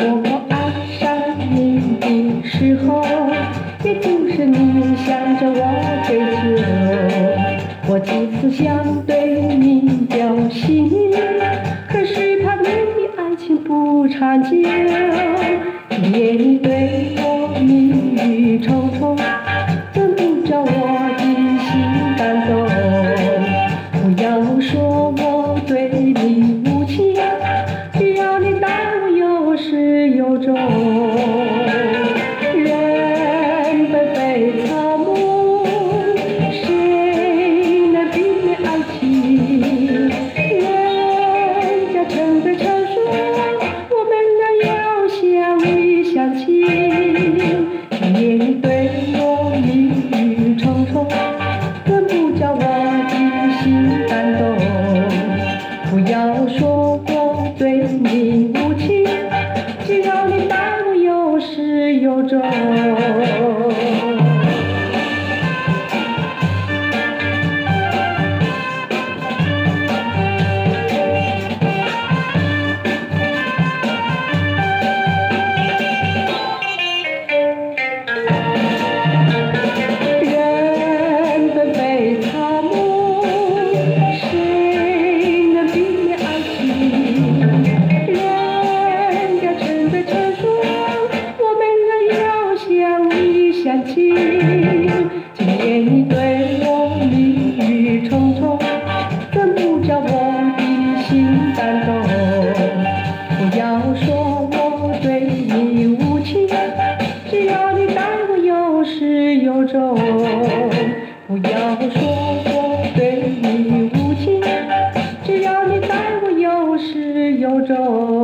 我爱上你的时候，也就是你想着我追求，我几次想对你表心，可是怕你的爱情不长久，夜里对我迷雨重重。人本非草木，谁能避免爱情？人家成对成双，我们俩要相依相亲。今夜你对我蜜语重重，怎不叫我的心感动？不要说我对你无情，只要你始今夜你对我蜜语重重，怎不叫我的心感动？不要说我对你无情，只要你待我有始有终。不要说我对你无情，只要你待我有始有终。